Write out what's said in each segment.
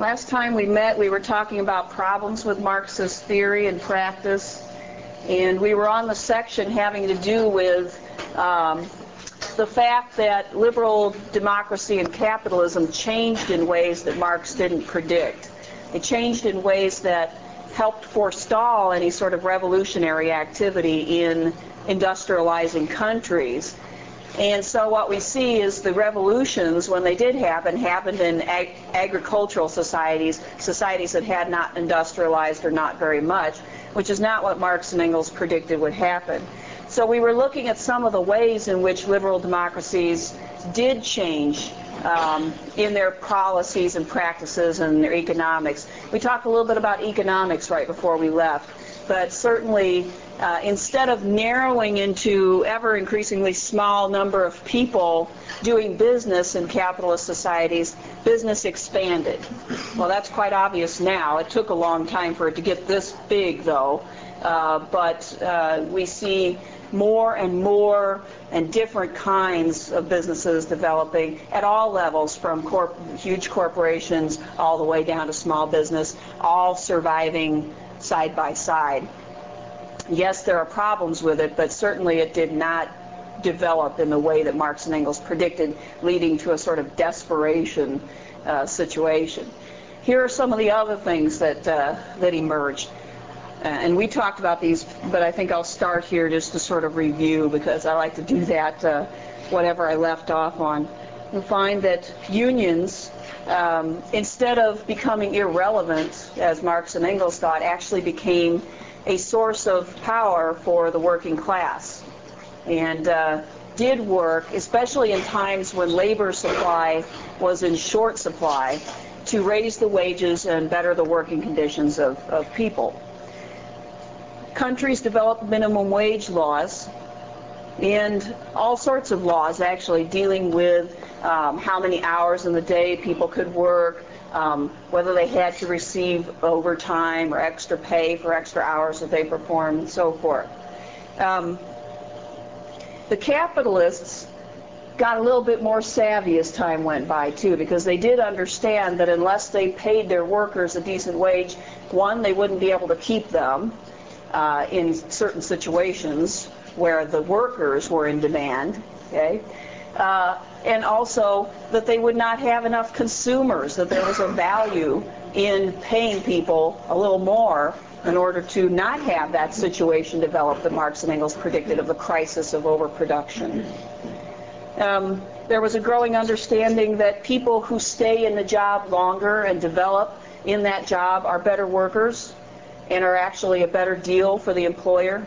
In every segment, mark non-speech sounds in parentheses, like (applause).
Last time we met, we were talking about problems with Marxist theory and practice, and we were on the section having to do with um, the fact that liberal democracy and capitalism changed in ways that Marx didn't predict. They changed in ways that helped forestall any sort of revolutionary activity in industrializing countries. And so what we see is the revolutions, when they did happen, happened in ag- agricultural societies, societies that had not industrialized or not very much, which is not what Marx and Engels predicted would happen. So we were looking at some of the ways in which liberal democracies did change um, in their policies and practices and their economics. We talked a little bit about economics right before we left, but certainly uh, instead of narrowing into ever increasingly small number of people doing business in capitalist societies, business expanded. Well, that's quite obvious now. It took a long time for it to get this big, though. Uh, but uh, we see more and more and different kinds of businesses developing at all levels, from corp- huge corporations all the way down to small business, all surviving side by side. Yes, there are problems with it, but certainly it did not develop in the way that Marx and Engels predicted, leading to a sort of desperation uh, situation. Here are some of the other things that, uh, that emerged. Uh, and we talked about these, but I think I'll start here just to sort of review because I like to do that, uh, whatever I left off on. You'll find that unions, um, instead of becoming irrelevant, as Marx and Engels thought, actually became a source of power for the working class. And uh, did work, especially in times when labor supply was in short supply, to raise the wages and better the working conditions of, of people. Countries developed minimum wage laws and all sorts of laws actually dealing with um, how many hours in the day people could work, um, whether they had to receive overtime or extra pay for extra hours that they performed, and so forth. Um, the capitalists got a little bit more savvy as time went by too because they did understand that unless they paid their workers a decent wage, one, they wouldn't be able to keep them uh, in certain situations where the workers were in demand, okay? Uh, and also that they would not have enough consumers, that there was a value in paying people a little more in order to not have that situation develop that Marx and Engels predicted of the crisis of overproduction. Um, there was a growing understanding that people who stay in the job longer and develop in that job are better workers and are actually a better deal for the employer.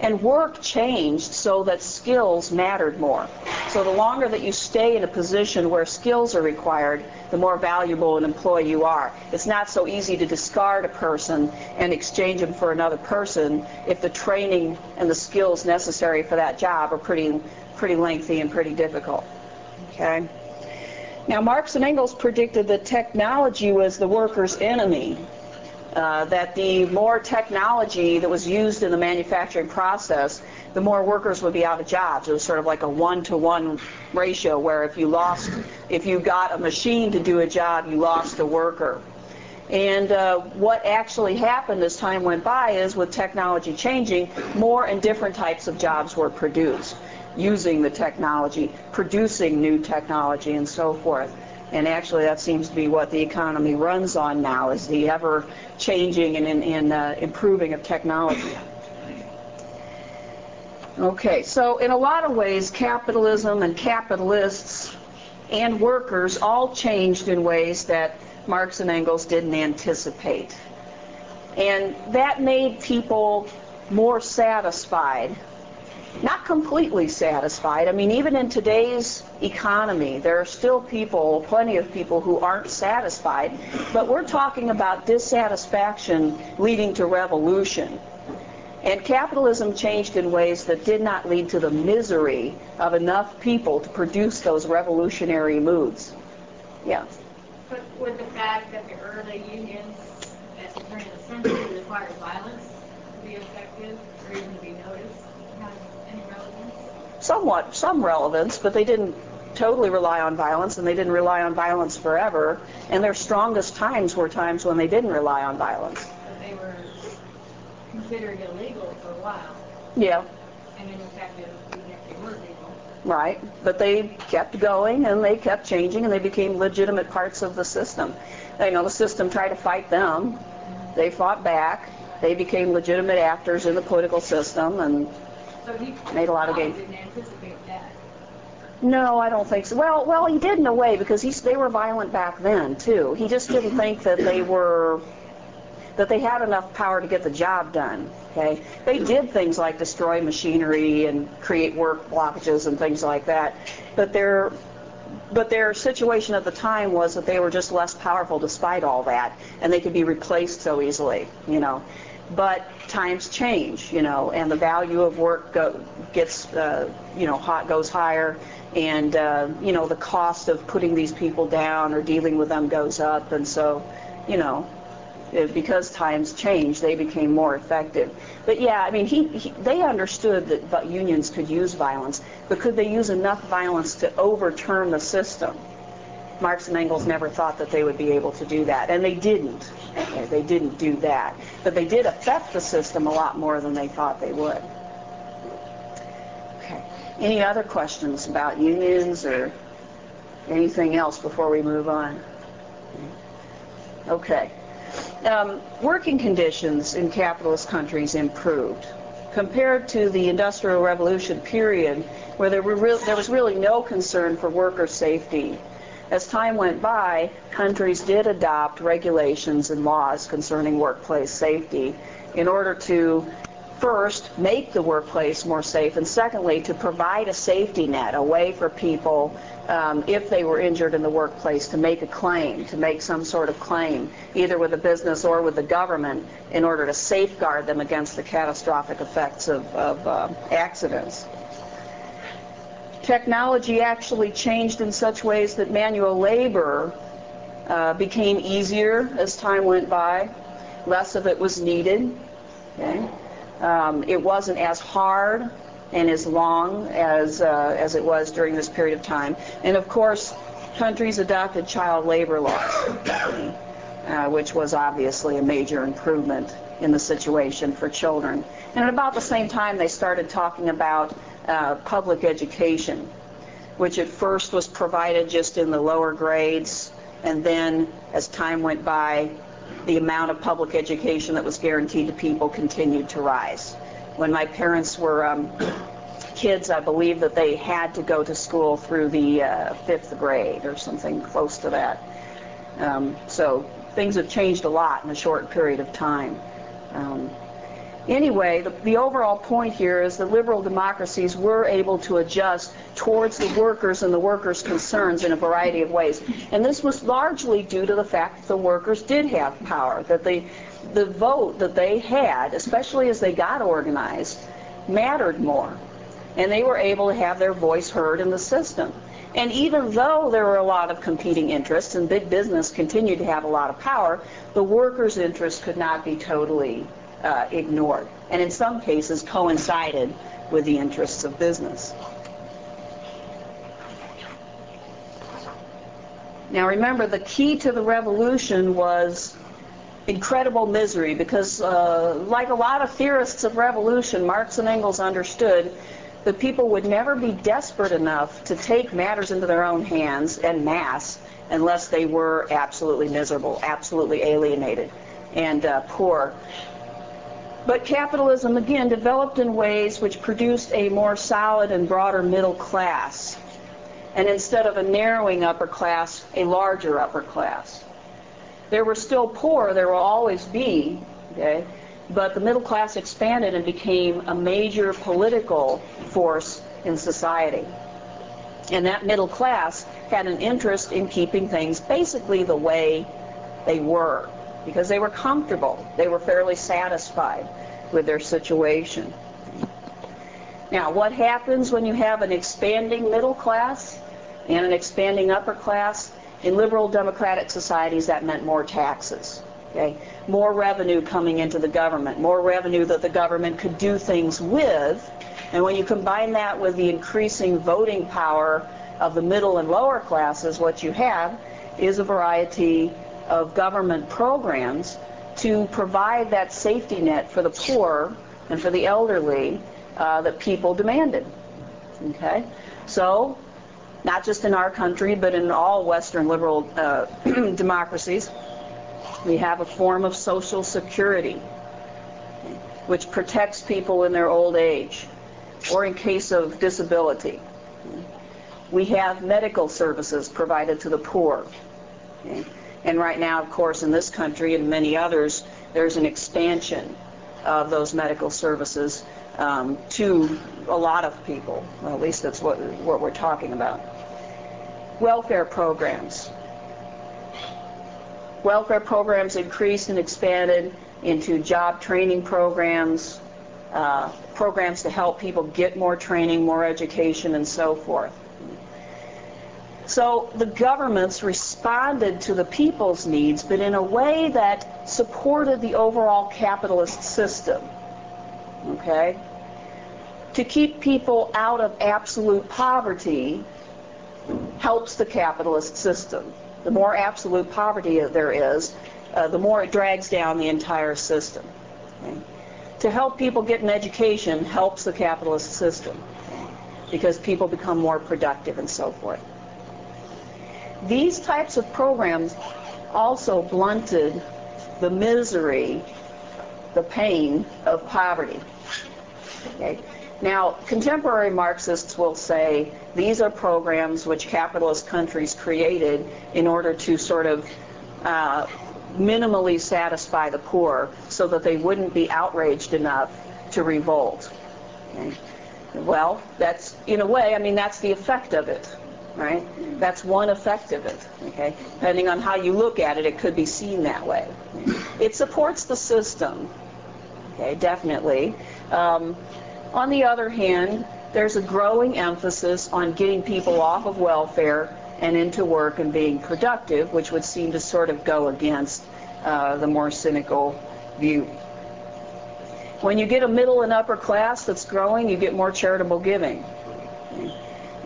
And work changed so that skills mattered more. So the longer that you stay in a position where skills are required, the more valuable an employee you are. It's not so easy to discard a person and exchange them for another person if the training and the skills necessary for that job are pretty, pretty lengthy and pretty difficult. Okay? Now, Marx and Engels predicted that technology was the worker's enemy uh, that the more technology that was used in the manufacturing process, the more workers would be out of jobs. It was sort of like a one-to-one ratio where if you lost, if you got a machine to do a job, you lost a worker. And uh, what actually happened as time went by is with technology changing, more and different types of jobs were produced using the technology, producing new technology and so forth. And actually, that seems to be what the economy runs on now, is the ever-changing and, and uh, improving of technology. Okay, so in a lot of ways, capitalism and capitalists and workers all changed in ways that Marx and Engels didn't anticipate. And that made people more satisfied not completely satisfied. I mean, even in today's economy, there are still people, plenty of people who aren't satisfied, but we're talking about dissatisfaction leading to revolution. And capitalism changed in ways that did not lead to the misery of enough people to produce those revolutionary moods. Yeah. But would the fact that the early unions at the turn of the century required violence to be effective or even to be noticed? Somewhat some relevance, but they didn't totally rely on violence, and they didn't rely on violence forever. And their strongest times were times when they didn't rely on violence. But they were considered illegal for a while, Yeah, and in fact, they were legal. right. But they kept going, and they kept changing, and they became legitimate parts of the system. You know, the system tried to fight them. They fought back. They became legitimate actors in the political system, and So he Made a lot of gains. didn't anticipate that. No, I don't think so. Well, well, he did in a way because he's, they were violent back then too. He just didn't think that they were that they had enough power to get the job done. Okay, they did things like destroy machinery and create work blockages and things like that, but their but their situation at the time was that they were just less powerful despite all that, and they could be replaced so easily, you know. But times change, you know, and the value of work go, gets, uh, you know, hot goes higher, and uh, you know the cost of putting these people down or dealing with them goes up, and so, you know, it- because times change, they became more effective. But yeah, I mean, he, he, they understood that unions could use violence, but could they use enough violence to overturn the system? Marx and Engels never thought that they would be able to do that, and they didn't. They didn't do that. But they did affect the system a lot more than they thought they would. Okay. Any other questions about unions or anything else before we move on? Okay. Um, working conditions in capitalist countries improved compared to the Industrial Revolution period, where there, were real, there was really no concern for worker safety. As time went by, countries did adopt regulations and laws concerning workplace safety in order to first make the workplace more safe, and secondly, to provide a safety net, a way for people, um, if they were injured in the workplace, to make a claim, to make some sort of claim, either with a business or with the government, in order to safeguard them against the catastrophic effects of, of uh, accidents. Technology actually changed in such ways that manual labor uh, became easier as time went by. Less of it was needed. Okay? Um, it wasn't as hard and as long as, uh, as it was during this period of time. And of course, countries adopted child labor laws, uh, which was obviously a major improvement in the situation for children. And at about the same time, they started talking about uh, public education, which at first was provided just in the lower grades, and then as time went by, the amount of public education that was guaranteed to people continued to rise. When my parents were um, kids, I believe that they had to go to school through the uh, fifth grade or something close to that. Um, so things have changed a lot in a short period of time. Um, anyway, the, the overall point here is that liberal democracies were able to adjust towards the workers and the workers' concerns in a variety of ways. And this was largely due to the fact that the workers did have power, that the, the vote that they had, especially as they got organized, mattered more. And they were able to have their voice heard in the system. And even though there were a lot of competing interests and big business continued to have a lot of power, the workers' interests could not be totally uh, ignored, and in some cases coincided with the interests of business. Now remember, the key to the revolution was incredible misery because, uh, like a lot of theorists of revolution, Marx and Engels understood that people would never be desperate enough to take matters into their own hands en masse unless they were absolutely miserable, absolutely alienated, and uh, poor. But capitalism, again, developed in ways which produced a more solid and broader middle class. And instead of a narrowing upper class, a larger upper class. There were still poor, there will always be, okay? But the middle class expanded and became a major political force in society. And that middle class had an interest in keeping things basically the way they were because they were comfortable. They were fairly satisfied with their situation. Now, what happens when you have an expanding middle class and an expanding upper class? In liberal democratic societies, that meant more taxes. Okay? More revenue coming into the government, more revenue that the government could do things with. And when you combine that with the increasing voting power of the middle and lower classes, what you have is a variety of government programs to provide that safety net for the poor and for the elderly uh, that people demanded. Okay? So, not just in our country, but in all Western liberal uh, (clears throat) democracies, we have a form of social security which protects people in their old age or in case of disability. We have medical services provided to the poor. Okay? And right now, of course, in this country and many others, there's an expansion of those medical services um, to a lot of people. Well, at least that's what, what we're talking about. Welfare programs. Welfare programs increased and expanded into job training programs, uh, programs to help people get more training, more education, and so forth. So the governments responded to the people's needs, but in a way that supported the overall capitalist system. Okay? To keep people out of absolute poverty helps the capitalist system. The more absolute poverty there is, uh, the more it drags down the entire system. Okay? To help people get an education helps the capitalist system because people become more productive and so forth. These types of programs also blunted the misery, the pain of poverty. Okay? Now, contemporary Marxists will say these are programs which capitalist countries created in order to sort of uh, minimally satisfy the poor so that they wouldn't be outraged enough to revolt. Okay? Well, that's, in a way, I mean, that's the effect of it right? That's one effect of it, okay? Depending on how you look at it, it could be seen that way. It supports the system, okay, definitely. Um, on the other hand, there's a growing emphasis on getting people off of welfare and into work and being productive, which would seem to sort of go against uh, the more cynical view. When you get a middle and upper class that's growing, you get more charitable giving.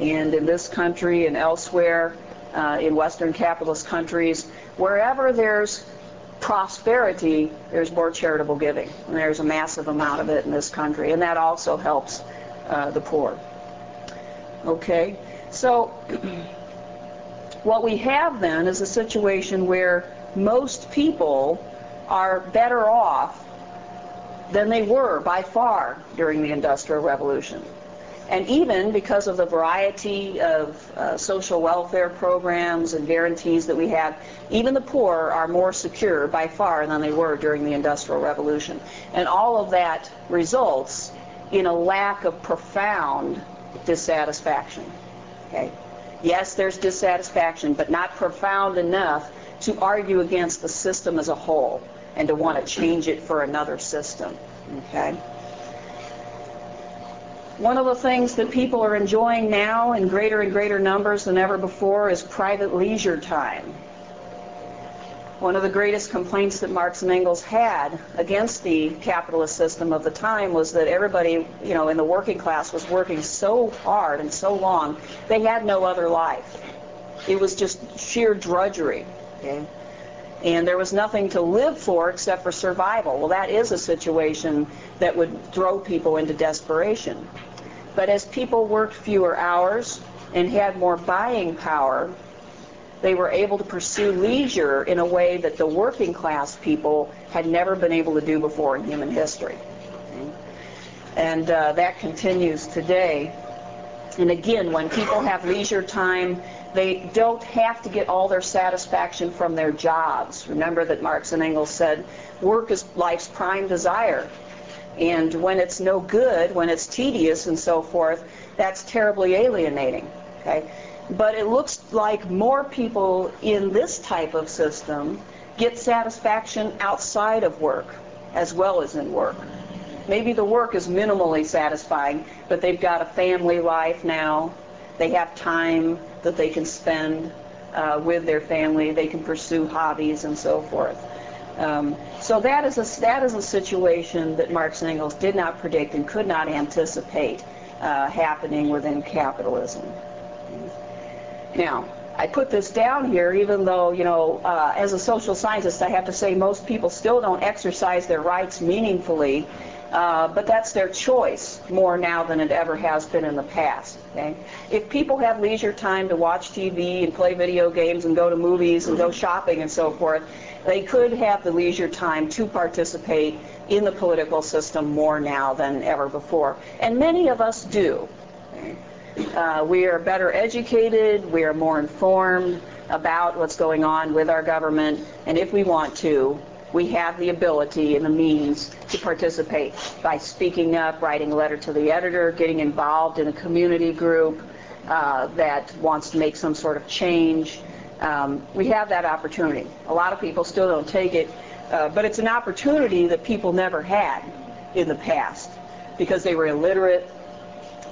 And in this country and elsewhere, uh, in Western capitalist countries, wherever there's prosperity, there's more charitable giving. And there's a massive amount of it in this country. And that also helps uh, the poor. Okay? So, (clears throat) what we have then is a situation where most people are better off than they were by far during the Industrial Revolution. And even because of the variety of uh, social welfare programs and guarantees that we have, even the poor are more secure by far than they were during the Industrial Revolution. And all of that results in a lack of profound dissatisfaction. Okay? Yes, there's dissatisfaction, but not profound enough to argue against the system as a whole and to want to change it for another system. Okay? One of the things that people are enjoying now in greater and greater numbers than ever before is private leisure time. One of the greatest complaints that Marx and Engels had against the capitalist system of the time was that everybody, you know, in the working class was working so hard and so long, they had no other life. It was just sheer drudgery. Okay? And there was nothing to live for except for survival. Well, that is a situation that would throw people into desperation. But as people worked fewer hours and had more buying power, they were able to pursue leisure in a way that the working class people had never been able to do before in human history. And uh, that continues today. And again, when people have leisure time, they don't have to get all their satisfaction from their jobs. Remember that Marx and Engels said work is life's prime desire. And when it's no good, when it's tedious and so forth, that's terribly alienating. Okay? But it looks like more people in this type of system get satisfaction outside of work as well as in work. Maybe the work is minimally satisfying, but they've got a family life now. They have time that they can spend uh, with their family. They can pursue hobbies and so forth. Um, so that is a that is a situation that Marx and Engels did not predict and could not anticipate uh, happening within capitalism. Now, I put this down here even though, you know, uh, as a social scientist, I have to say most people still don't exercise their rights meaningfully, uh, but that's their choice more now than it ever has been in the past. Okay? If people have leisure time to watch TV and play video games and go to movies and go shopping and so forth, they could have the leisure time to participate in the political system more now than ever before. And many of us do. Uh, we are better educated, we are more informed about what's going on with our government, and if we want to, we have the ability and the means to participate by speaking up, writing a letter to the editor, getting involved in a community group uh, that wants to make some sort of change. Um, we have that opportunity. A lot of people still don't take it, uh, but it's an opportunity that people never had in the past because they were illiterate,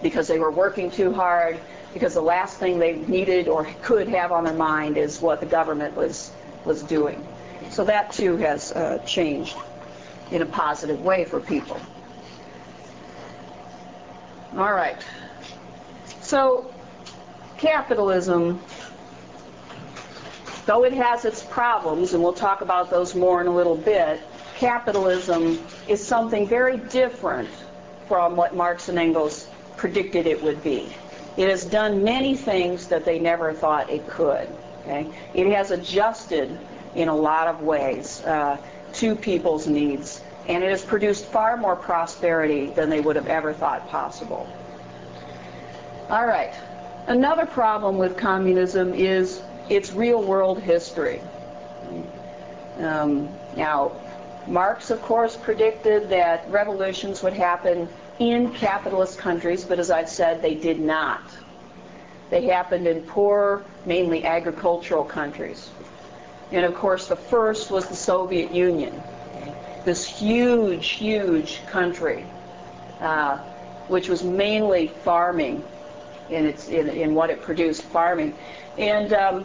because they were working too hard, because the last thing they needed or could have on their mind is what the government was was doing. So that too has uh, changed in a positive way for people. All right. So capitalism, though it has its problems, and we'll talk about those more in a little bit, capitalism is something very different from what Marx and Engels predicted it would be. It has done many things that they never thought it could. Okay? It has adjusted in a lot of ways uh, to people's needs, and it has produced far more prosperity than they would have ever thought possible. All right. Another problem with communism is its real-world history. Um, now, Marx, of course, predicted that revolutions would happen in capitalist countries, but as I've said, they did not. They happened in poor, mainly agricultural countries. And of course, the first was the Soviet Union, this huge, huge country, uh, which was mainly farming in, its, in, in what it produced, farming, and um,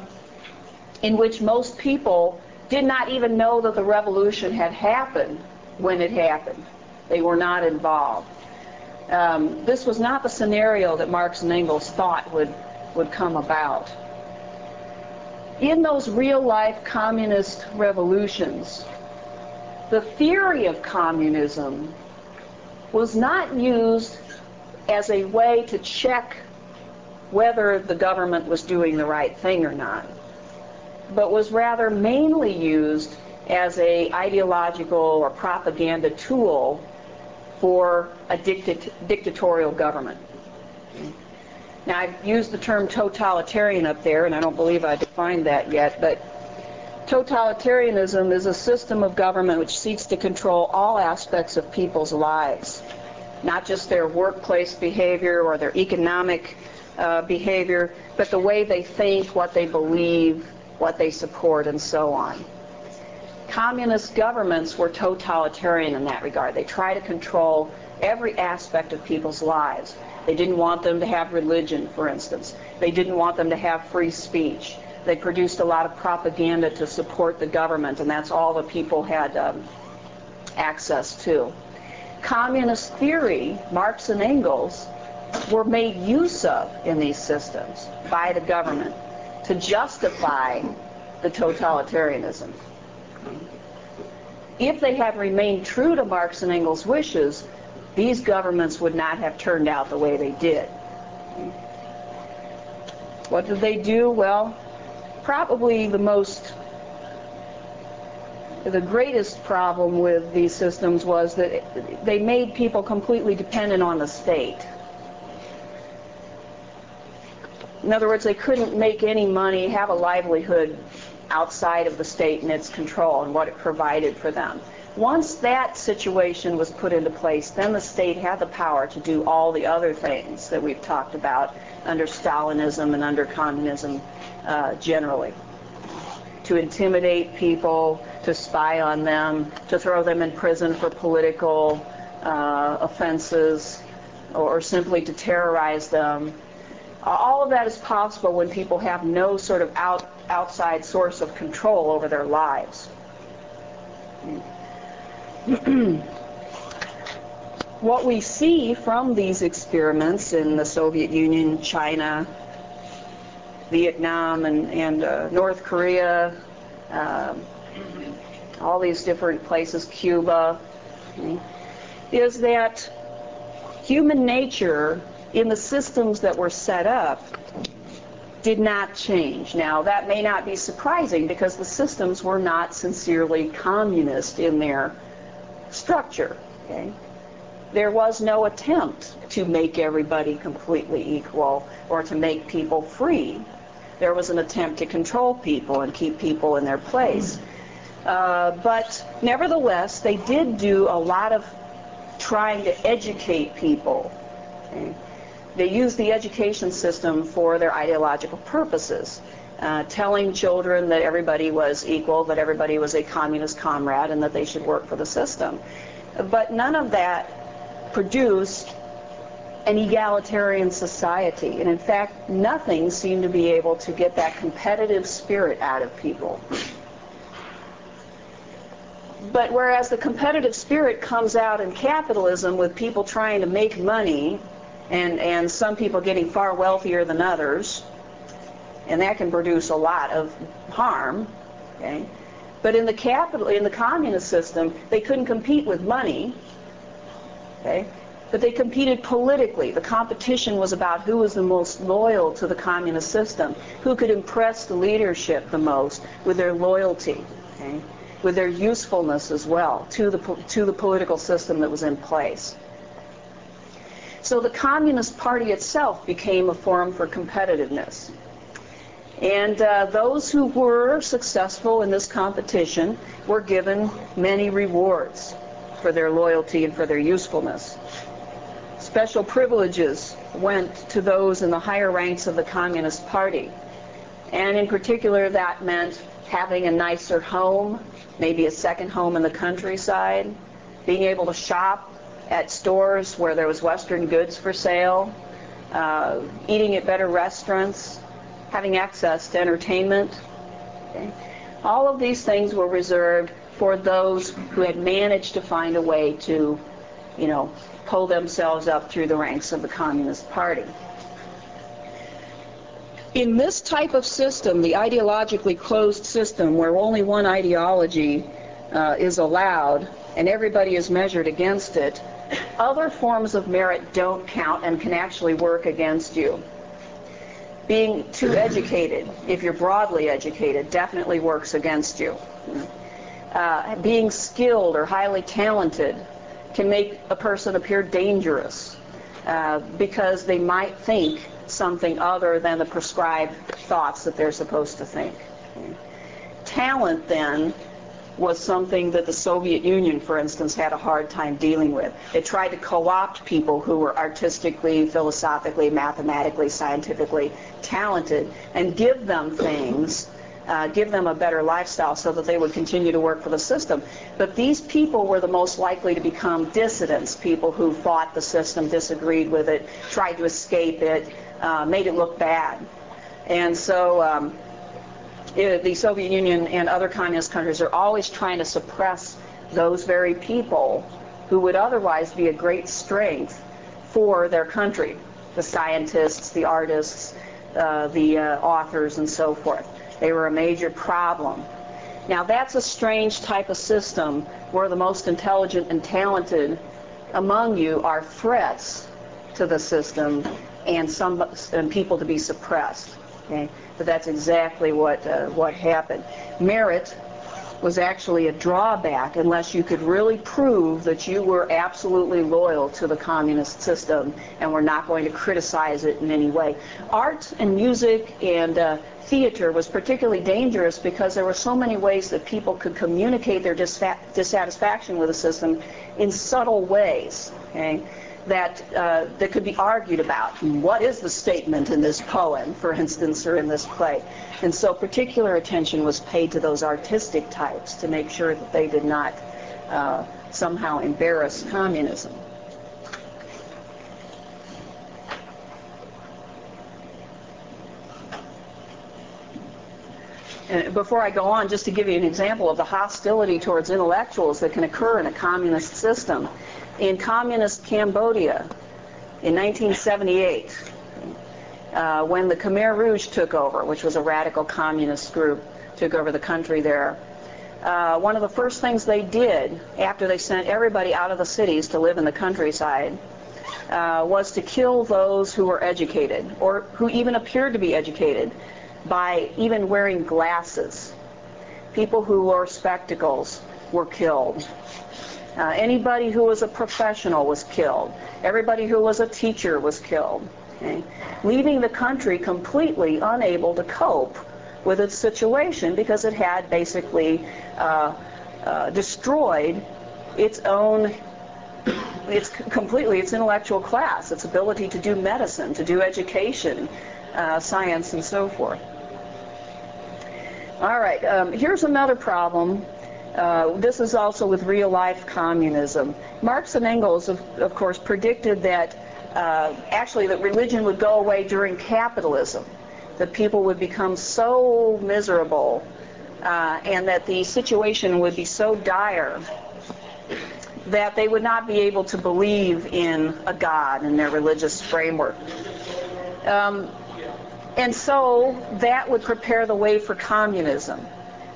in which most people did not even know that the revolution had happened when it happened. They were not involved. Um, this was not the scenario that Marx and Engels thought would, would come about in those real life communist revolutions, the theory of communism was not used as a way to check whether the government was doing the right thing or not, but was rather mainly used as a ideological or propaganda tool for a dictat- dictatorial government. Now, I've used the term totalitarian up there, and I don't believe I defined that yet, but totalitarianism is a system of government which seeks to control all aspects of people's lives, not just their workplace behavior or their economic uh, behavior, but the way they think, what they believe, what they support, and so on. Communist governments were totalitarian in that regard. They try to control every aspect of people's lives. They didn't want them to have religion, for instance. They didn't want them to have free speech. They produced a lot of propaganda to support the government, and that's all the people had um, access to. Communist theory, Marx and Engels, were made use of in these systems by the government to justify the totalitarianism. If they had remained true to Marx and Engels' wishes, these governments would not have turned out the way they did. What did they do? Well, probably the most, the greatest problem with these systems was that they made people completely dependent on the state. In other words, they couldn't make any money, have a livelihood outside of the state and its control and what it provided for them. Once that situation was put into place, then the state had the power to do all the other things that we've talked about under Stalinism and under communism uh, generally. To intimidate people, to spy on them, to throw them in prison for political uh, offenses, or simply to terrorize them. All of that is possible when people have no sort of out, outside source of control over their lives. (clears throat) what we see from these experiments in the Soviet Union, China, Vietnam and, and uh, North Korea, um, all these different places, Cuba, okay, is that human nature in the systems that were set up did not change. Now, that may not be surprising because the systems were not sincerely communist in their structure. Okay? There was no attempt to make everybody completely equal or to make people free. There was an attempt to control people and keep people in their place. Uh, but nevertheless, they did do a lot of trying to educate people. Okay? They used the education system for their ideological purposes, uh, telling children that everybody was equal, that everybody was a communist comrade, and that they should work for the system. But none of that produced an egalitarian society. And in fact, nothing seemed to be able to get that competitive spirit out of people. But whereas the competitive spirit comes out in capitalism with people trying to make money and, and some people getting far wealthier than others, and that can produce a lot of harm, okay? But in the capital, in the communist system, they couldn't compete with money, okay? But they competed politically. The competition was about who was the most loyal to the communist system, who could impress the leadership the most with their loyalty, okay? with their usefulness as well to the, to the political system that was in place. So the Communist Party itself became a forum for competitiveness. And uh, those who were successful in this competition were given many rewards for their loyalty and for their usefulness. Special privileges went to those in the higher ranks of the Communist Party. And in particular, that meant having a nicer home, maybe a second home in the countryside, being able to shop at stores where there was Western goods for sale, uh, eating at better restaurants, having access to entertainment. Okay? All of these things were reserved for those who had managed to find a way to, you know, pull themselves up through the ranks of the Communist Party. In this type of system, the ideologically closed system, where only one ideology uh, is allowed and everybody is measured against it, other forms of merit don't count and can actually work against you. Being too educated, if you're broadly educated, definitely works against you. Uh, being skilled or highly talented can make a person appear dangerous uh, because they might think something other than the prescribed thoughts that they're supposed to think. Talent, then, was something that the Soviet Union, for instance, had a hard time dealing with. It tried to co-opt people who were artistically, philosophically, mathematically, scientifically talented and give them things, uh, give them a better lifestyle so that they would continue to work for the system. But these people were the most likely to become dissidents, people who fought the system, disagreed with it, tried to escape it, uh, made it look bad. And so um, the Soviet Union and other communist countries are always trying to suppress those very people who would otherwise be a great strength for their country the scientists, the artists, uh, the uh, authors, and so forth. They were a major problem. Now, that's a strange type of system where the most intelligent and talented among you are threats to the system and some and people to be suppressed. Okay? But that's exactly what uh, what happened. Merit was actually a drawback unless you could really prove that you were absolutely loyal to the communist system and were not going to criticize it in any way. Art and music and uh, theater was particularly dangerous because there were so many ways that people could communicate their dissatisfaction with the system in subtle ways. Okay? That uh, that could be argued about. What is the statement in this poem, for instance, or in this play? And so particular attention was paid to those artistic types to make sure that they did not uh, somehow embarrass communism. And before I go on, just to give you an example of the hostility towards intellectuals that can occur in a communist system in communist Cambodia in 1978. uh, when the Khmer Rouge took over, which was a radical communist group, took over the country there. Uh, one of the first things they did after they sent everybody out of the cities to live in the countryside uh, was to kill those who were educated or who even appeared to be educated by even wearing glasses. People who wore spectacles were killed. Uh, anybody who was a professional was killed. Everybody who was a teacher was killed. Okay? Leaving the country completely unable to cope with its situation because it had basically uh, uh, destroyed its own it's completely its intellectual class, its ability to do medicine, to do education, uh, science, and so forth. All right, um, here's another problem. Uh, this is also with real life communism. Marx and Engels, of, of course, predicted that uh, actually that religion would go away during capitalism, that people would become so miserable, uh, and that the situation would be so dire that they would not be able to believe in a God in their religious framework. Um, and so that would prepare the way for communism.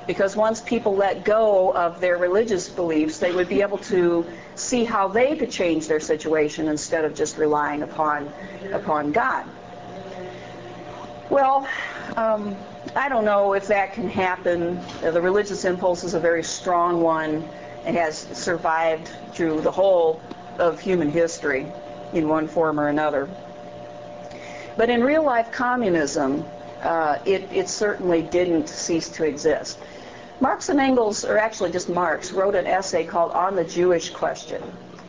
Because once people let go of their religious beliefs, they would be able to see how they could change their situation instead of just relying upon, upon God. Well, um, I don't know if that can happen. The religious impulse is a very strong one and has survived through the whole of human history in one form or another. But in real life communism, uh, it, it certainly didn't cease to exist. Marx and Engels, or actually just Marx, wrote an essay called On the Jewish Question,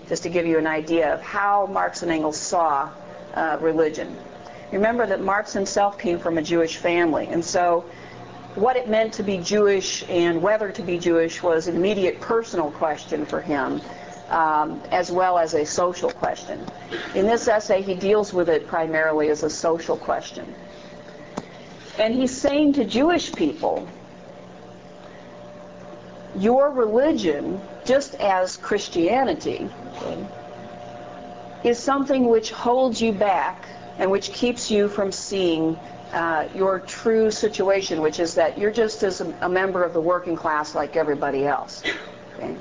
just to give you an idea of how Marx and Engels saw uh, religion. Remember that Marx himself came from a Jewish family, and so what it meant to be Jewish and whether to be Jewish was an immediate personal question for him, um, as well as a social question. In this essay, he deals with it primarily as a social question. And he's saying to Jewish people, your religion, just as Christianity, is something which holds you back and which keeps you from seeing uh, your true situation, which is that you're just as a, a, member of the working class like everybody else. Okay?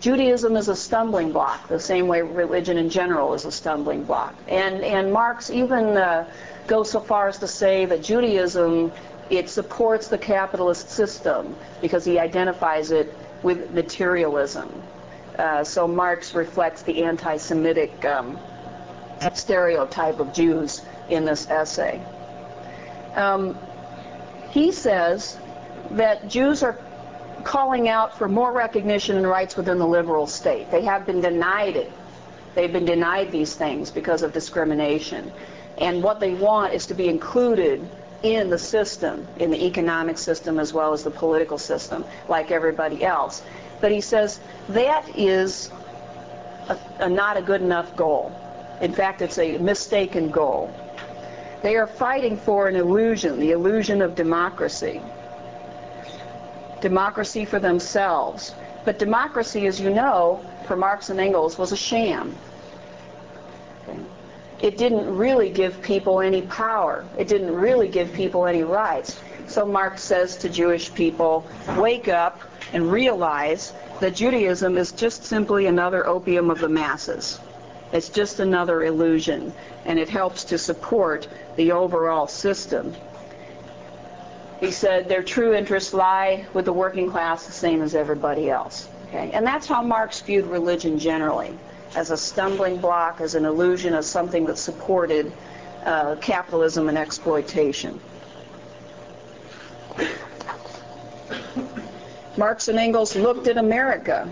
Judaism is a stumbling block, the same way religion in general is a stumbling block. And, and Marx even uh, goes so far as to say that Judaism, it supports the capitalist system because he identifies it with materialism. Uh, so Marx reflects the anti-Semitic um, stereotype of Jews in this essay. Um, he says that Jews are calling out for more recognition and rights within the liberal state. They have been denied it. They've been denied these things because of discrimination. And what they want is to be included in the system, in the economic system as well as the political system, like everybody else. But he says that is a, a not a good enough goal. In fact, it's a mistaken goal. They are fighting for an illusion, the illusion of democracy. Democracy for themselves. But democracy, as you know, for Marx and Engels, was a sham. It didn't really give people any power. It didn't really give people any rights. So Marx says to Jewish people, wake up and realize that Judaism is just simply another opium of the masses. It's just another illusion, and it helps to support the overall system. He said their true interests lie with the working class the same as everybody else. Okay? And that's how Marx viewed religion generally, as a stumbling block, as an illusion, as something that supported uh, capitalism and exploitation. Marx and Engels looked at America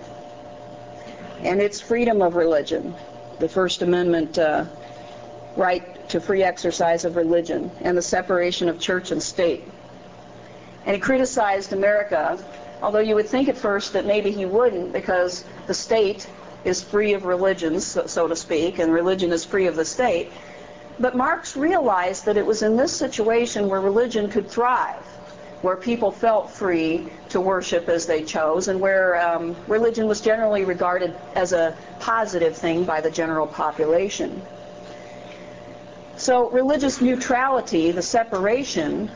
and its freedom of religion the First Amendment uh, right to free exercise of religion and the separation of church and state. And he criticized America, although you would think at first that maybe he wouldn't because the state is free of religions, so, so to speak, and religion is free of the state. But Marx realized that it was in this situation where religion could thrive where people felt free to worship as they chose, and where um, religion was generally regarded as a positive thing by the general population. So religious neutrality, the separation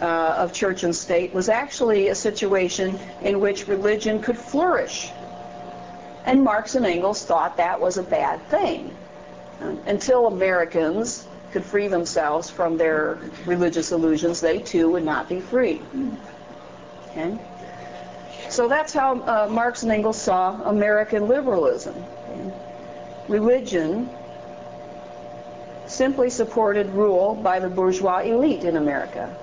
uh, of church and state, was actually a situation in which religion could flourish. And Marx and Engels thought that was a bad thing. Until Americans could free themselves from their religious illusions, they too would not be free. Okay? So that's how uh, Marx and Engels saw American liberalism. Okay? Religion simply supported rule by the bourgeois elite in America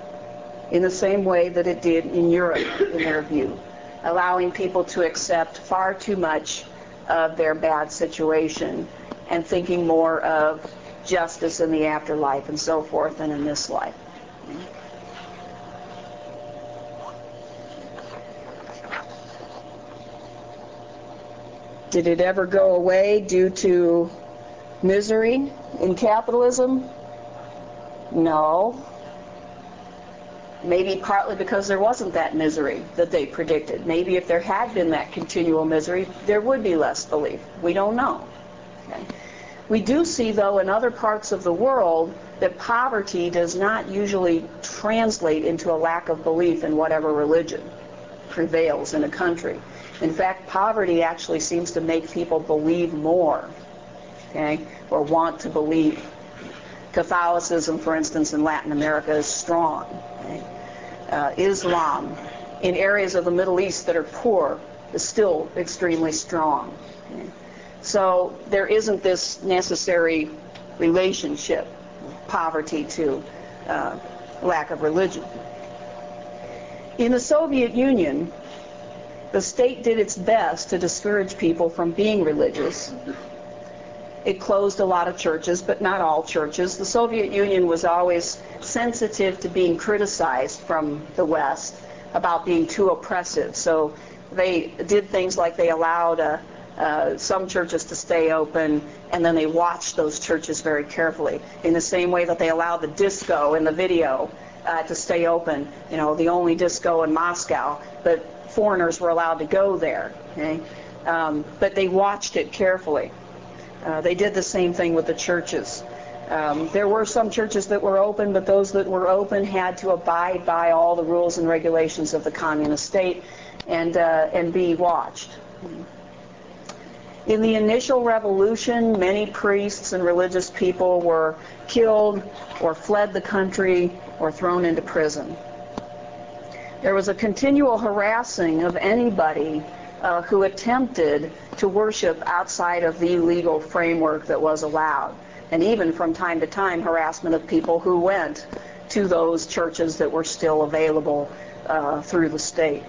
in the same way that it did in Europe, in their view, allowing people to accept far too much of their bad situation and thinking more of justice in the afterlife and so forth than in this life. Did it ever go away due to misery in capitalism? No. Maybe partly because there wasn't that misery that they predicted. Maybe if there had been that continual misery, there would be less belief. We don't know. Okay. We do see, though, in other parts of the world that poverty does not usually translate into a lack of belief in whatever religion prevails in a country. In fact, poverty actually seems to make people believe more, okay, or want to believe. Catholicism, for instance, in Latin America is strong. Okay? Uh, Islam in areas of the Middle East that are poor is still extremely strong. So there isn't this necessary relationship, poverty to uh, lack of religion. In the Soviet Union, the state did its best to discourage people from being religious. It closed a lot of churches, but not all churches. The Soviet Union was always sensitive to being criticized from the West about being too oppressive. So they did things like they allowed a, uh, some churches to stay open, and then they watched those churches very carefully. In the same way that they allowed the disco in the video uh, to stay open, you know, the only disco in Moscow, but foreigners were allowed to go there. Okay? Um, but they watched it carefully. Uh, they did the same thing with the churches. Um, there were some churches that were open, but those that were open had to abide by all the rules and regulations of the communist state and uh, and be watched. In the initial revolution, many priests and religious people were killed or fled the country or thrown into prison. There was a continual harassing of anybody uh, who attempted to worship outside of the legal framework that was allowed. And even from time to time, harassment of people who went to those churches that were still available uh, through the state.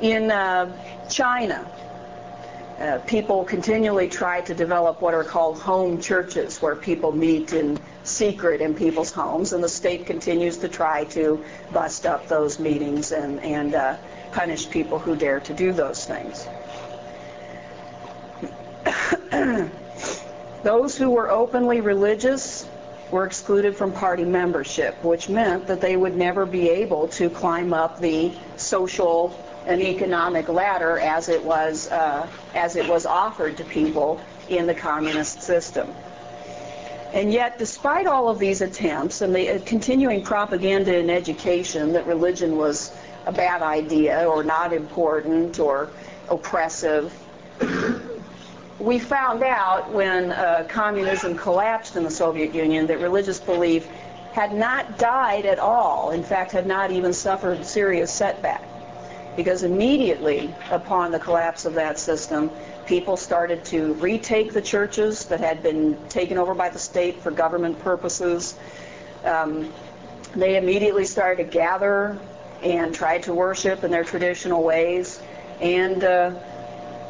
In uh, China, uh, people continually try to develop what are called home churches, where people meet in secret in people's homes, and the state continues to try to bust up those meetings and, and uh, punish people who dare to do those things. (clears throat) those who were openly religious were excluded from party membership, which meant that they would never be able to climb up the social an economic ladder as it was uh, as it was offered to people in the communist system. And yet, despite all of these attempts and the continuing propaganda in education that religion was a bad idea or not important or oppressive, we found out when uh, communism collapsed in the Soviet Union that religious belief had not died at all. In fact, had not even suffered serious setback because immediately upon the collapse of that system, people started to retake the churches that had been taken over by the state for government purposes. Um, they immediately started to gather and tried to worship in their traditional ways. And uh,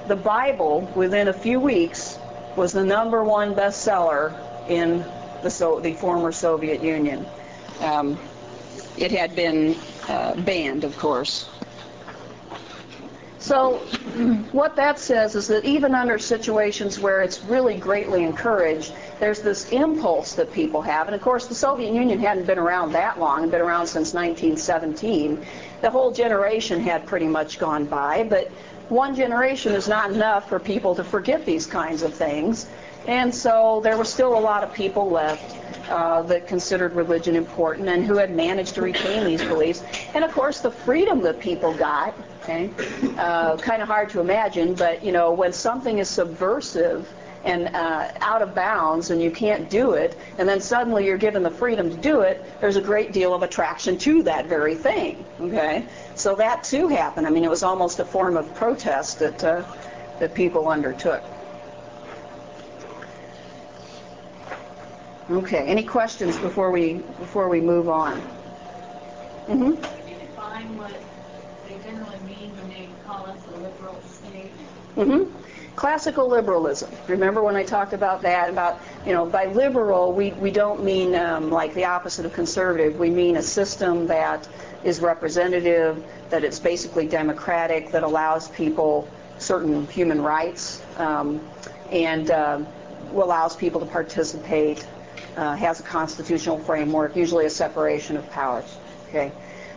the Bible, within a few weeks, was the number one bestseller in the, so- the former Soviet Union. Um, it had been uh, banned, of course, so what that says is that even under situations where it's really greatly encouraged, there's this impulse that people have. And of course, the Soviet Union hadn't been around that long, been around since 1917. The whole generation had pretty much gone by, but one generation is not enough for people to forget these kinds of things. And so there were still a lot of people left uh, that considered religion important and who had managed to retain these beliefs. And of course, the freedom that people got, okay, uh, kind of hard to imagine, but you know, when something is subversive and uh, out of bounds and you can't do it, and then suddenly you're given the freedom to do it, there's a great deal of attraction to that very thing, okay? So that too happened. I mean, it was almost a form of protest that, uh, that people undertook. Okay, any questions before we, before we move on? Mm-hmm. Would you define what they generally mean when they call us a liberal state? Mm-hmm. Classical liberalism. Remember when I talked about that? About, you know, by liberal, we, we don't mean um, like the opposite of conservative. We mean a system that is representative, that it's basically democratic, that allows people certain human rights, um, and uh, allows people to participate, uh, has a constitutional framework, usually a separation of powers. Okay,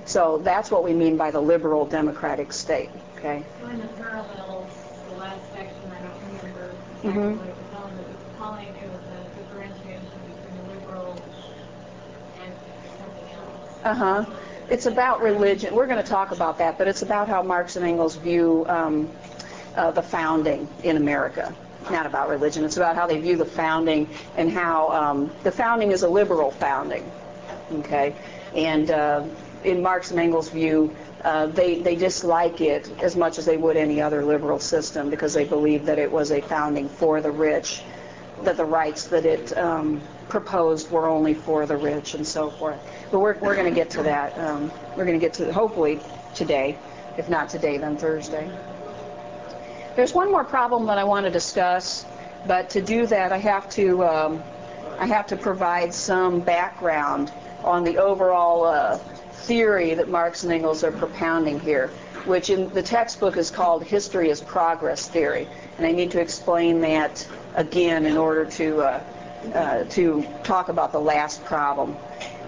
so that's what we mean by the liberal democratic state. Okay. So in the parallels, the last section, I don't remember exactly Mhm. what it was on, but it was calling it was a differentiation between liberal and something else. Uh huh. It's about religion. We're going to talk about that, but it's about how Marx and Engels view um, uh, the founding in America. Not about religion. It's about how they view the founding and how um, the founding is a liberal founding. Okay, and uh, in Marx and Engels' view, uh, they they dislike it as much as they would any other liberal system because they believe that it was a founding for the rich, that the rights that it um, proposed were only for the rich and so forth. But we're, we're going to get to that. Um, we're going to get to hopefully today. If not today, then Thursday. There's one more problem that I want to discuss, but to do that, I have to um, I have to provide some background on the overall uh, theory that Marx and Engels are propounding here, which in the textbook is called History as Progress Theory, and I need to explain that again in order to uh, uh, to talk about the last problem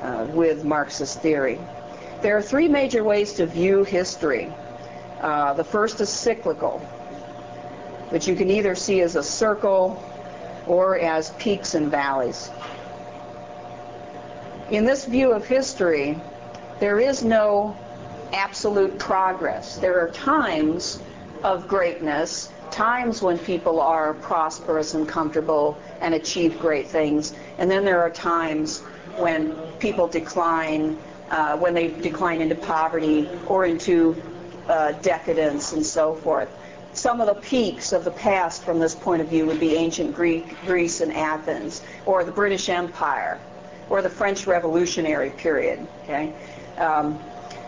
uh, with Marxist theory. There are three major ways to view history. Uh, the first is cyclical, which you can either see as a circle or as peaks and valleys. In this view of history, there is no absolute progress. There are times of greatness, times when people are prosperous and comfortable and achieve great things, and then there are times when people decline, uh, when they decline into poverty or into uh, decadence and so forth. Some of the peaks of the past from this point of view would be ancient Greek, Greece and Athens, or the British Empire, or the French Revolutionary period. Okay, um,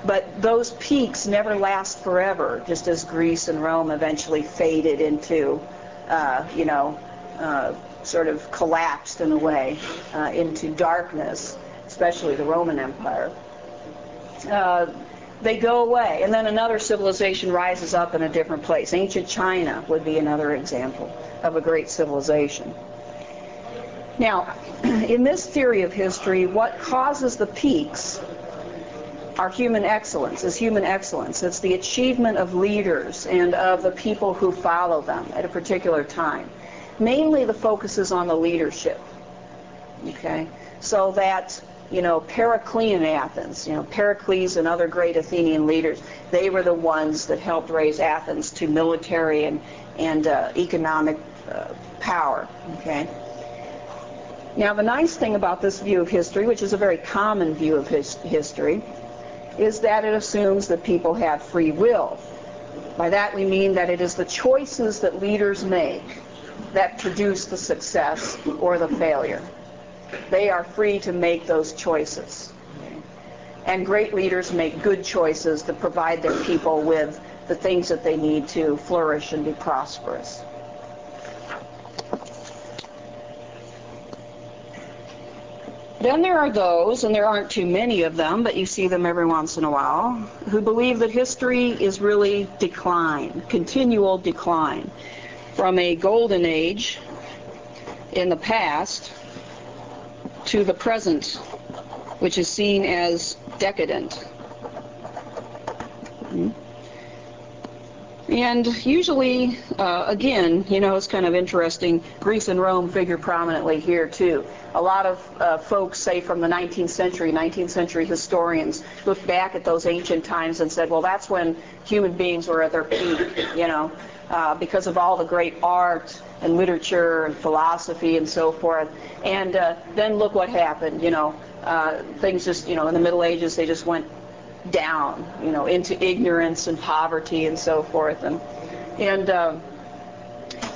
but those peaks never last forever, just as Greece and Rome eventually faded into, uh, you know, uh, sort of collapsed in a way uh, into darkness, especially the Roman Empire. They go away, and then another civilization rises up in a different place. Ancient China would be another example of a great civilization. Now, (clears throat) in this theory of history, what causes the peaks are human excellence, is human excellence. It's the achievement of leaders and of the people who follow them at a particular time. Mainly the focus is on the leadership. Okay? So that, you know, Periclean Athens, you know, Pericles and other great Athenian leaders, they were the ones that helped raise Athens to military and, and uh, economic uh, power. Okay? Now, the nice thing about this view of history, which is a very common view of his history, is that it assumes that people have free will. By that we mean that it is the choices that leaders make that produce the success or the failure. They are free to make those choices. And great leaders make good choices to provide their people with the things that they need to flourish and be prosperous. Then there are those, and there aren't too many of them, but you see them every once in a while, who believe that history is really decline, continual decline, from a golden age in the past to the present, which is seen as decadent. Hmm? And usually, uh, again, you know, it's kind of interesting, Greece and Rome figure prominently here too. A lot of uh, folks, say from the 19th century, 19th century historians, look back at those ancient times and said, well, that's when human beings were at their peak, you know, uh, because of all the great art and literature and philosophy and so forth. And uh, then look what happened, you know, uh, things just, you know, in the Middle Ages, they just went down, you know, into ignorance and poverty and so forth. And, and uh,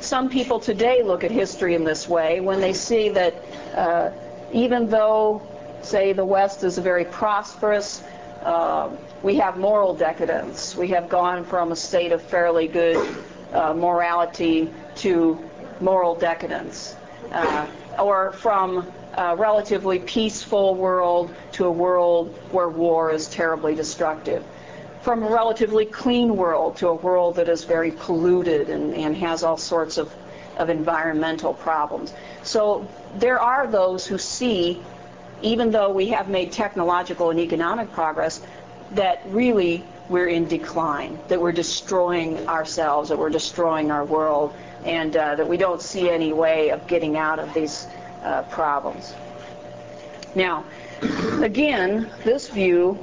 some people today look at history in this way when they see that uh, even though, say, the West is very prosperous, uh, we have moral decadence. We have gone from a state of fairly good uh, morality to moral decadence. Uh, or from a relatively peaceful world to a world where war is terribly destructive. From a relatively clean world to a world that is very polluted and, and has all sorts of, of environmental problems. So there are those who see, even though we have made technological and economic progress, that really we're in decline, that we're destroying ourselves, that we're destroying our world, and uh, that we don't see any way of getting out of these uh, problems. Now, again, this view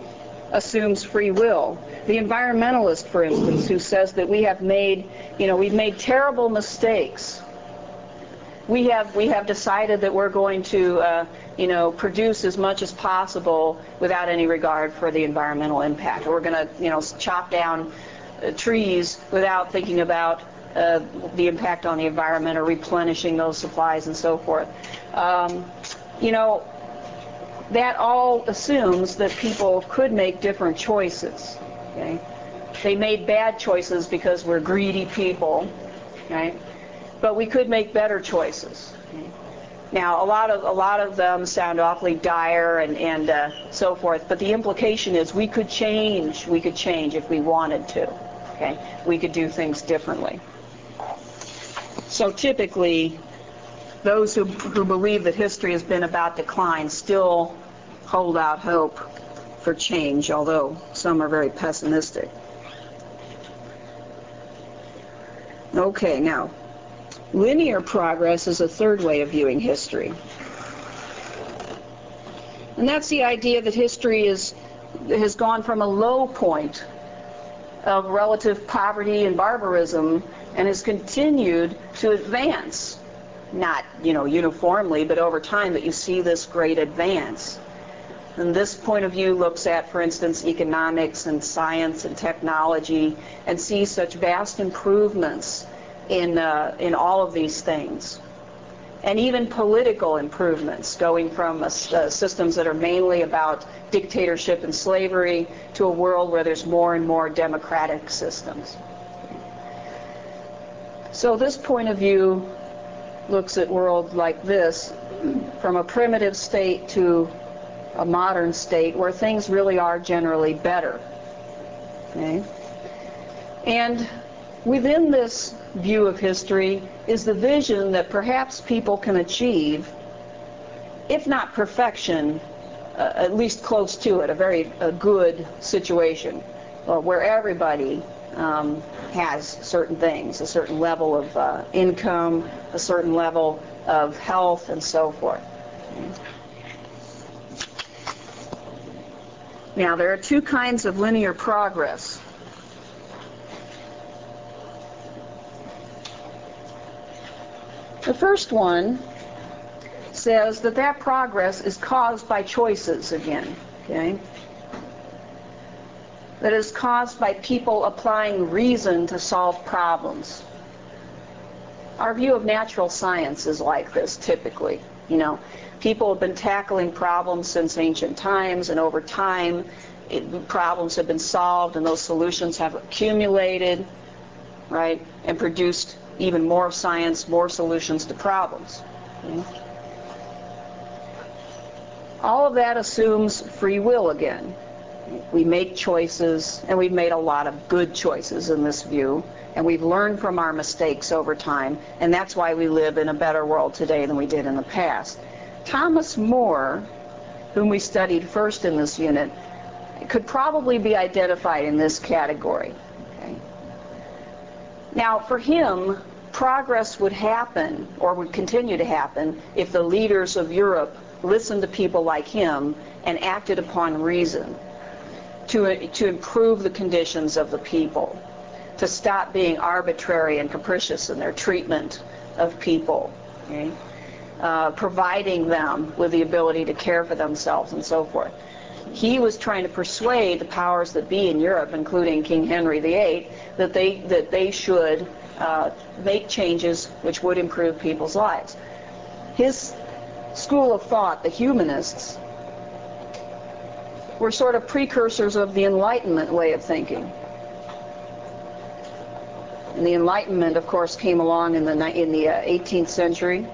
assumes free will. The environmentalist, for instance, who says that we have made, you know, we've made terrible mistakes. We have we have decided that we're going to, uh, you know, produce as much as possible without any regard for the environmental impact. We're going to, you know, chop down uh, trees without thinking about uh, the impact on the environment or replenishing those supplies and so forth. Um, you know, that all assumes that people could make different choices. Okay? They made bad choices because we're greedy people, right? But we could make better choices. Okay? Now, a lot of a lot of them sound awfully dire and and uh, so forth, but the implication is we could change. We could change if we wanted to. Okay, we could do things differently. So typically, those who, who believe that history has been about decline still hold out hope for change, although some are very pessimistic. Okay, now, linear progress is a third way of viewing history. And that's the idea that history is, has gone from a low point of relative poverty and barbarism and has continued to advance. Not, you know, uniformly, but over time that you see this great advance. And this point of view looks at, for instance, economics and science and technology and sees such vast improvements in, uh, in all of these things. And even political improvements, going from uh, systems that are mainly about dictatorship and slavery to a world where there's more and more democratic systems. So this point of view looks at world like this, from a primitive state to a modern state where things really are generally better. Okay? And within this view of history is the vision that perhaps people can achieve, if not perfection, uh, at least close to it, a very a good situation uh, where everybody um, has certain things, a certain level of uh, income, a certain level of health, and so forth. Now, there are two kinds of linear progress. The first one says that that progress is caused by choices again, okay? that is caused by people applying reason to solve problems. Our view of natural science is like this typically. You know, people have been tackling problems since ancient times, and over time, it, problems have been solved, and those solutions have accumulated, right, and produced even more science, more solutions to problems. All of that assumes free will again we make choices, and we've made a lot of good choices in this view, and we've learned from our mistakes over time, and that's why we live in a better world today than we did in the past. Thomas More, whom we studied first in this unit, could probably be identified in this category. Okay? Now, for him, progress would happen or would continue to happen if the leaders of Europe listened to people like him and acted upon reason to, to improve the conditions of the people, to stop being arbitrary and capricious in their treatment of people, okay? uh, providing them with the ability to care for themselves and so forth. He was trying to persuade the powers that be in Europe, including King Henry VIII, that they, that they should uh, make changes which would improve people's lives. His school of thought, the humanists, were sort of precursors of the Enlightenment way of thinking. And the Enlightenment, of course, came along in the, in the uh, 18th century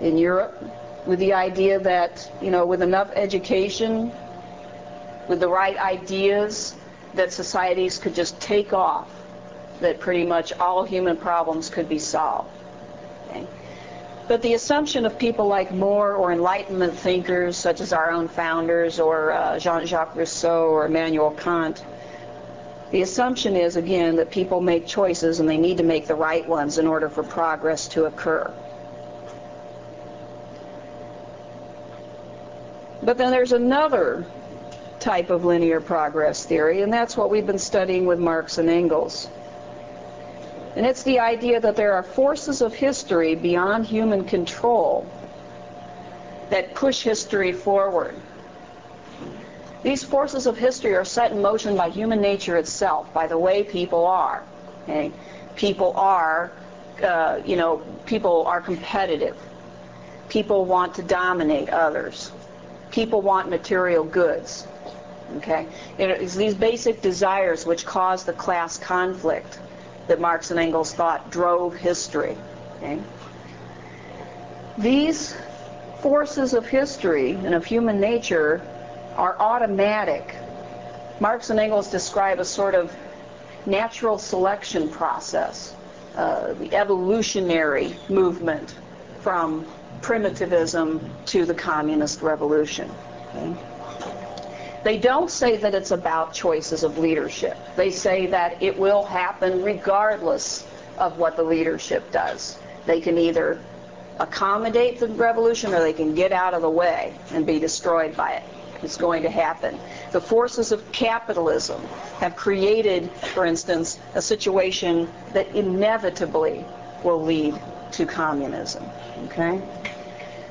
in Europe with the idea that, you know, with enough education, with the right ideas, that societies could just take off, that pretty much all human problems could be solved. Okay? But the assumption of people like More or Enlightenment thinkers, such as our own founders, or uh, Jean-Jacques Rousseau or Immanuel Kant, the assumption is, again, that people make choices and they need to make the right ones in order for progress to occur. But then there's another type of linear progress theory, and that's what we've been studying with Marx and Engels. And it's the idea that there are forces of history beyond human control that push history forward. These forces of history are set in motion by human nature itself, by the way people are. Okay? People are, uh, you know, people are competitive. People want to dominate others people want material goods. Okay? It's these basic desires which cause the class conflict that Marx and Engels thought drove history. Okay? These forces of history and of human nature are automatic. Marx and Engels describe a sort of natural selection process, uh, the evolutionary movement from primitivism to the communist revolution. Okay? They don't say that it's about choices of leadership. They say that it will happen regardless of what the leadership does. They can either accommodate the revolution or they can get out of the way and be destroyed by it. It's going to happen. The forces of capitalism have created, for instance, a situation that inevitably will lead to communism. Okay?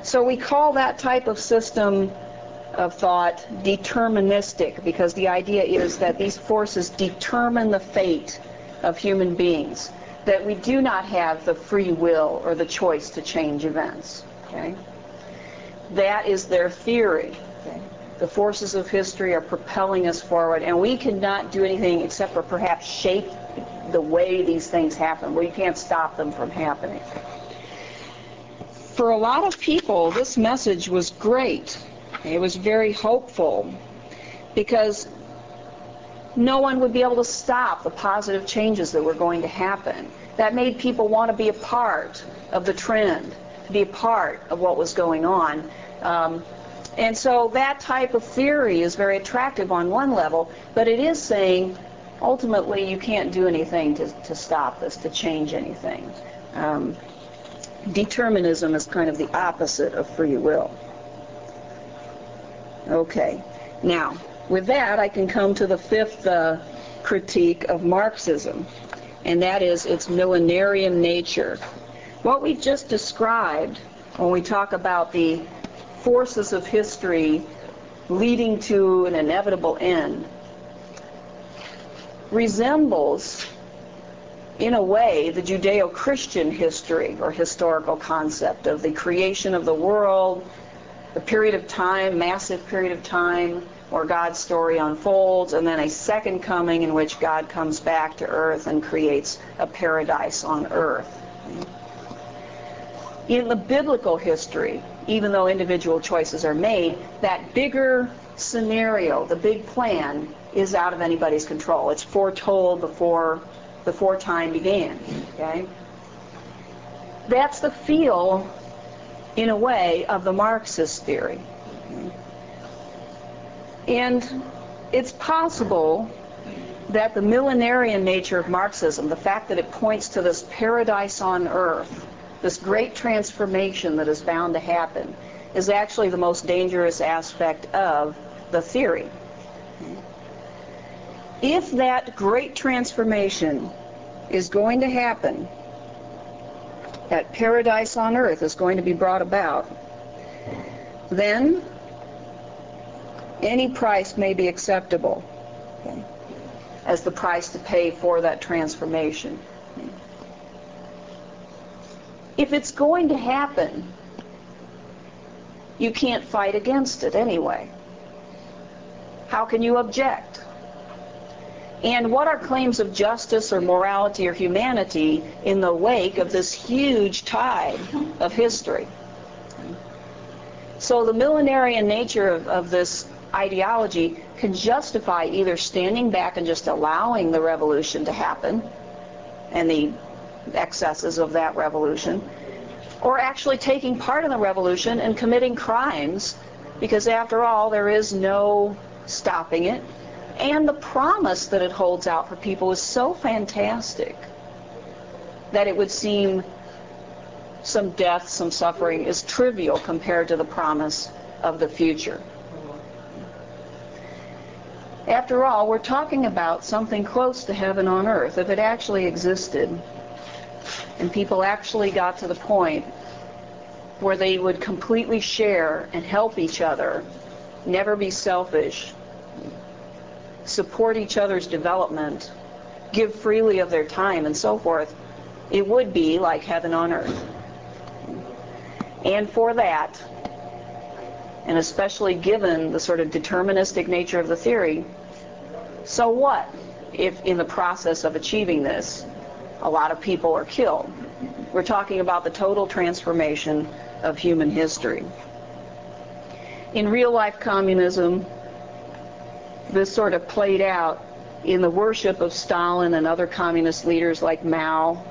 So we call that type of system of thought deterministic because the idea is that these forces determine the fate of human beings, that we do not have the free will or the choice to change events. Okay? That is their theory. Okay? The forces of history are propelling us forward, and we cannot do anything except for perhaps shape the way these things happen. We can't stop them from happening for a lot of people, this message was great. It was very hopeful because no one would be able to stop the positive changes that were going to happen. That made people want to be a part of the trend, to be a part of what was going on. Um, and so that type of theory is very attractive on one level, but it is saying ultimately you can't do anything to, to stop this, to change anything. Um, determinism is kind of the opposite of free will. Okay, now with that I can come to the fifth uh, critique of Marxism, and that is its millenarian nature. What we just described when we talk about the forces of history leading to an inevitable end resembles in a way, the Judeo-Christian history or historical concept of the creation of the world, the period of time, massive period of time, where God's story unfolds, and then a second coming in which God comes back to earth and creates a paradise on earth. In the biblical history, even though individual choices are made, that bigger scenario, the big plan, is out of anybody's control. It's foretold before before time began. Okay? That's the feel, in a way, of the Marxist theory. And it's possible that the millenarian nature of Marxism, the fact that it points to this paradise on earth, this great transformation that is bound to happen, is actually the most dangerous aspect of the theory. If that great transformation is going to happen, that paradise on earth is going to be brought about, then any price may be acceptable okay, as the price to pay for that transformation. If it's going to happen, you can't fight against it anyway. How can you object? And what are claims of justice or morality or humanity in the wake of this huge tide of history? So the millenarian nature of, of this ideology can justify either standing back and just allowing the revolution to happen and the excesses of that revolution, or actually taking part in the revolution and committing crimes, because after all, there is no stopping it. And the promise that it holds out for people is so fantastic that it would seem some death, some suffering is trivial compared to the promise of the future. After all, we're talking about something close to heaven on earth. If it actually existed, and people actually got to the point where they would completely share and help each other, never be selfish, support each other's development, give freely of their time, and so forth, it would be like heaven on earth. And for that, and especially given the sort of deterministic nature of the theory, so what if in the process of achieving this, a lot of people are killed? We're talking about the total transformation of human history. In real life communism, this sort of played out in the worship of Stalin and other communist leaders like Mao,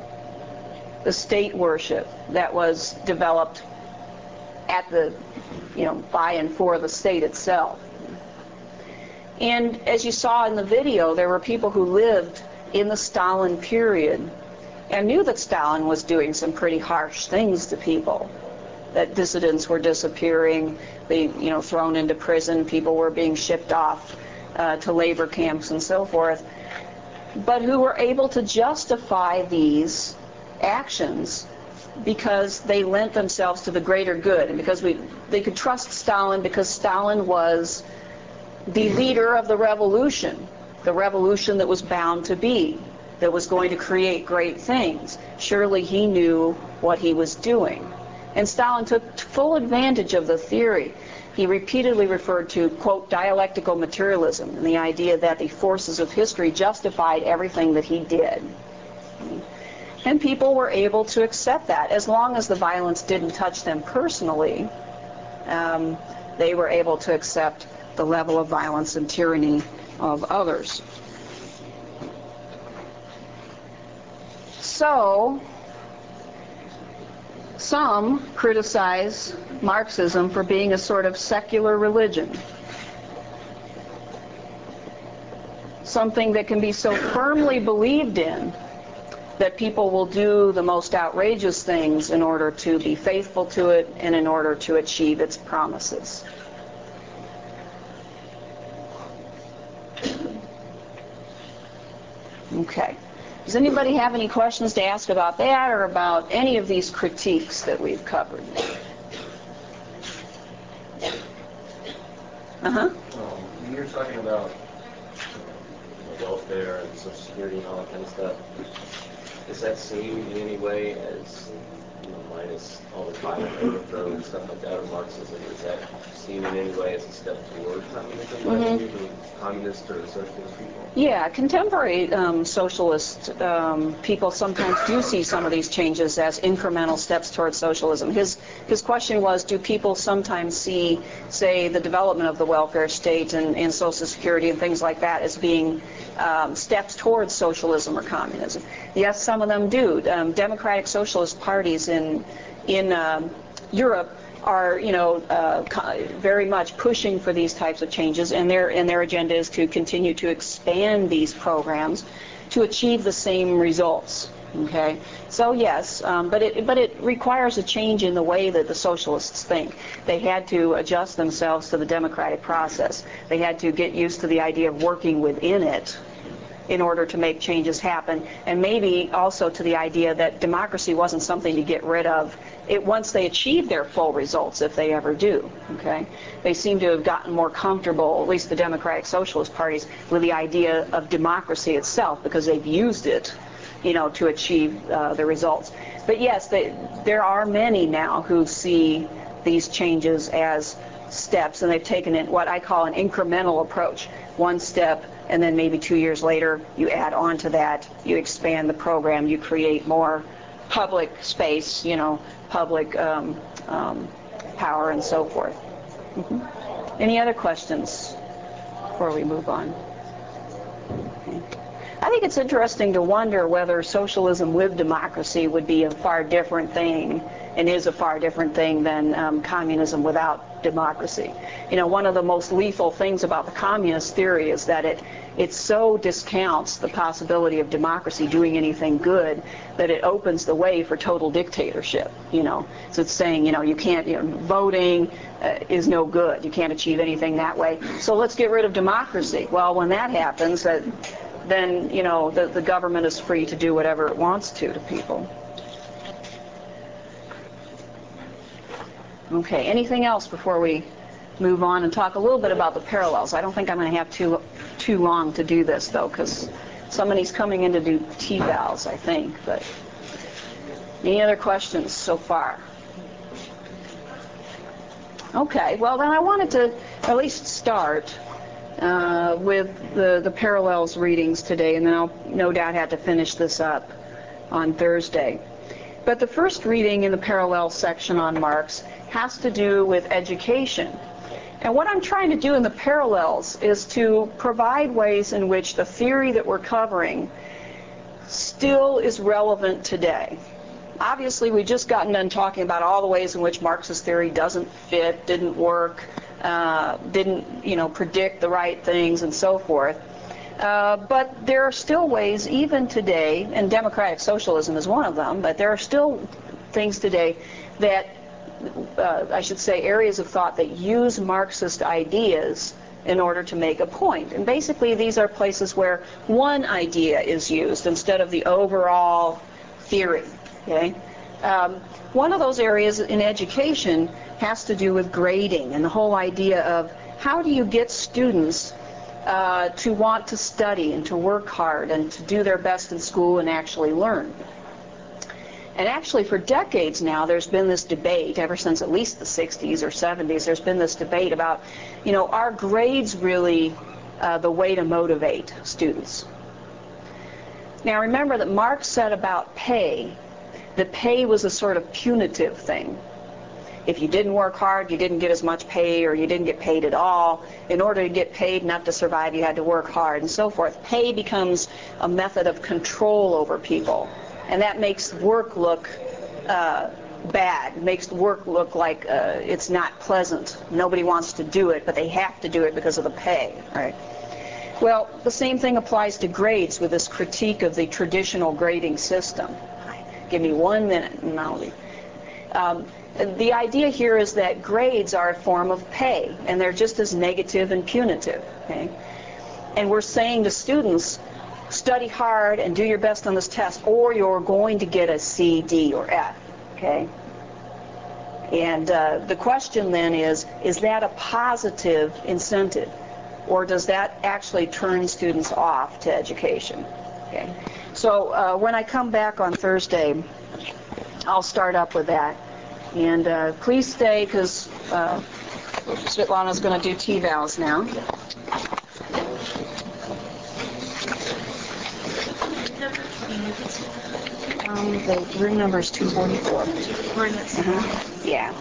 the state worship that was developed at the, you know, by and for the state itself. And as you saw in the video, there were people who lived in the Stalin period and knew that Stalin was doing some pretty harsh things to people. That dissidents were disappearing, they, you know, thrown into prison, people were being shipped off uh, to labor camps and so forth, but who were able to justify these actions because they lent themselves to the greater good and because we they could trust Stalin because Stalin was the leader of the revolution, the revolution that was bound to be, that was going to create great things. Surely he knew what he was doing. And Stalin took full advantage of the theory. He repeatedly referred to, quote, dialectical materialism and the idea that the forces of history justified everything that he did. And people were able to accept that as long as the violence didn't touch them personally. Um, they were able to accept the level of violence and tyranny of others. So, some criticize Marxism for being a sort of secular religion. Something that can be so firmly believed in that people will do the most outrageous things in order to be faithful to it and in order to achieve its promises. Okay. Does anybody have any questions to ask about that or about any of these critiques that we've covered? Uh-huh. Um, you're talking about welfare and social security and all that kind of stuff, is that seen in any way as, you know, minus all the violent overthrow and stuff like that of Marxism, is that seen in any way as a step toward communism Mhm. the communist or socialist people? Yeah, contemporary um, socialist um, people sometimes do see some of these changes as incremental steps towards socialism. His his question was, do people sometimes see, say, the development of the welfare state and, and Social Security and things like that as being um, steps towards socialism or communism? Yes, some of them do. Um, democratic socialist parties in in um, Europe are, you know, uh, very much pushing for these types of changes, and their and their agenda is to continue to expand these programs to achieve the same results. Okay, so yes, um, but it but it requires a change in the way that the socialists think. They had to adjust themselves to the democratic process. They had to get used to the idea of working within it in order to make changes happen, and maybe also to the idea that democracy wasn't something to get rid of it once they achieve their full results, if they ever do. Okay, they seem to have gotten more comfortable, at least the Democratic Socialist parties, with the idea of democracy itself because they've used it, you know, to achieve uh, the results. But yes, they, there are many now who see these changes as steps, and they've taken what I call an incremental approach. One step and then maybe two years later you add on to that, you expand the program, you create more public space, you know, public um, um, power and so forth. hmm Any other questions before we move on? Okay. I think it's interesting to wonder whether socialism with democracy would be a far different thing and is a far different thing than um, communism without democracy. You know, one of the most lethal things about the communist theory is that it it so discounts the possibility of democracy doing anything good that it opens the way for total dictatorship. You know, so it's saying you know you can't you know voting uh, is no good. You can't achieve anything that way. So let's get rid of democracy. Well, when that happens, that then you know the, the government is free to do whatever it wants to to people. Okay, anything else before we move on and talk a little bit about the parallels? I don't think I'm going to have too too long to do this though, because somebody's coming in to do T-vals, I think. But any other questions so far? Okay, well then I wanted to at least start uh, with the, the parallels readings today, and then I'll no doubt have to finish this up on Thursday. But the first reading in the parallel section on Marx has to do with education. And what I'm trying to do in the parallels is to provide ways in which the theory that we're covering still is relevant today. Obviously, we've just gotten done talking about all the ways in which Marxist theory doesn't fit, didn't work, uh, didn't, you know, predict the right things, and so forth. Uh, but there are still ways, even today, and democratic socialism is one of them, but there are still things today that, uh, I should say, areas of thought that use Marxist ideas in order to make a point. And basically, these are places where one idea is used instead of the overall theory. Okay? Um, one of those areas in education has to do with grading and the whole idea of how do you get students uh, to want to study and to work hard and to do their best in school and actually learn. And actually, for decades now, there's been this debate, ever since at least the 60s or 70s, there's been this debate about, you know, are grades really uh, the way to motivate students? Now, remember that Marx said about pay that pay was a sort of punitive thing. If you didn't work hard, you didn't get as much pay or you didn't get paid at all. In order to get paid enough to survive, you had to work hard and so forth. Pay becomes a method of control over people. And that makes work look uh, bad. Makes work look like uh, it's not pleasant. Nobody wants to do it, but they have to do it because of the pay. Right? Well, the same thing applies to grades with this critique of the traditional grading system. Give me one minute and I'll leave. Um, the idea here is that grades are a form of pay, and they're just as negative and punitive. Okay? And we're saying to students, study hard and do your best on this test, or you're going to get a C, D, or F. Okay? And uh, the question then is, is that a positive incentive? Or does that actually turn students off to education? Okay. So uh, when I come back on Thursday, I'll start up with that. And uh, please stay because uh, Svetlana's going to do T-vals now. Um, the room number is 244. Uh-huh. Yeah.